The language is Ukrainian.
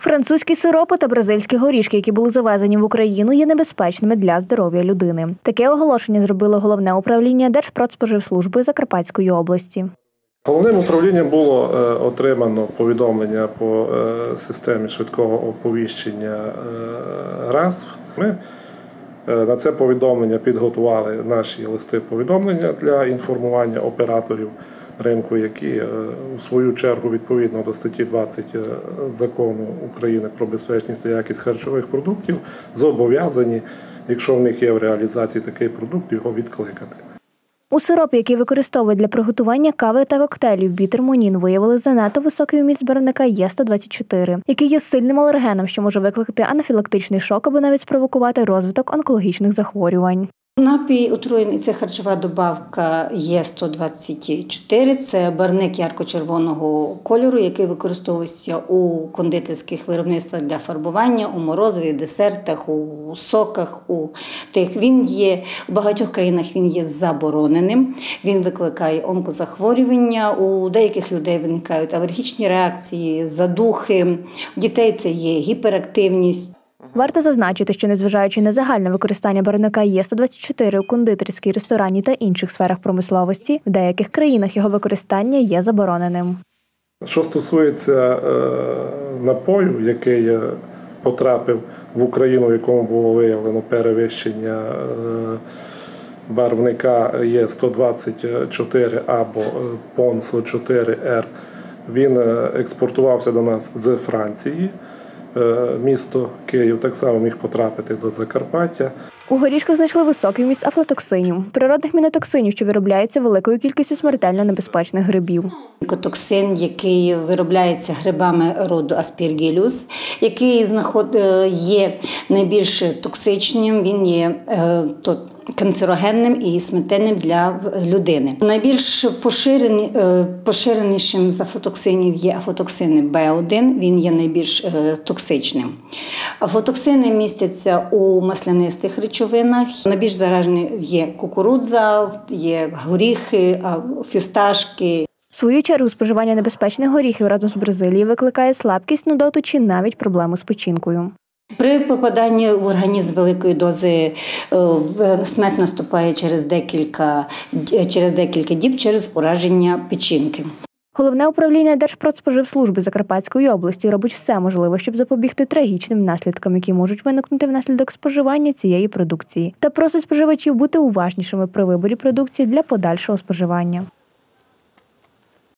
Французькі сиропи та бразильські горішки, які були завезені в Україну, є небезпечними для здоров'я людини. Таке оголошення зробило головне управління Держпродспоживслужби Закарпатської області. Головним управлінням було е, отримано повідомлення по е, системі швидкого оповіщення е, РАСФ. Ми на це повідомлення підготували наші листи повідомлення для інформування операторів ринку, які е, у свою чергу відповідно до статті 20 е, закону України про безпечність та якість харчових продуктів зобов'язані, якщо в них є в реалізації такий продукт, його відкликати. У сиропі, який використовують для приготування кави та коктейлів, бітермонін виявили занадто високий вміст барвника Є124, який є сильним алергеном, що може викликати анафілактичний шок або навіть спровокувати розвиток онкологічних захворювань. Напій отруєний це харчова добавка Є124. Це барник ярко-червоного кольору, який використовується у кондитерських виробництвах для фарбування, у морозиві, десертах, у соках. У тих він є у багатьох країнах. Він є забороненим. Він викликає онкозахворювання. У деяких людей виникають алергічні реакції, задухи. У дітей це є гіперактивність. Варто зазначити, що незважаючи на загальне використання барвника Є124 у кондитерській, ресторанній та інших сферах промисловості, в деяких країнах його використання є забороненим. Що стосується е, напою, який е, потрапив в Україну, в якому було виявлено перевищення е, барвника Є124 або Понсо 4Р, він е, експортувався до нас з Франції. Е, Місто Київ так само міг потрапити до Закарпаття. У горішках знайшли високий вміст афлатоксинів, природних мінотоксинів, що виробляються великою кількістю смертельно небезпечних грибів. Мікотоксин, який виробляється грибами роду Aspergillus, який знаход... е, є найбільш токсичним, він є е, то канцерогенним і смертельним для людини. Найбільш поширені, е, поширенішим з афлатоксинів є афлатоксини Б1, він є найбільш е, токсичним. Афлатоксини містяться у маслянистих речовинах. Найбільш заражені є кукурудза, є горіхи, фісташки, свою чергу споживання небезпечних горіхів разом з Бразилією викликає слабкість, нудоту чи навіть проблеми з печінкою. При попаданні в організм великої дози е, смерть наступає через декілька, через декілька діб через ураження печінки. Головне управління Держпродспоживслужби Закарпатської області робить все можливе, щоб запобігти трагічним наслідкам, які можуть виникнути внаслідок споживання цієї продукції, та просить споживачів бути уважнішими при виборі продукції для подальшого споживання.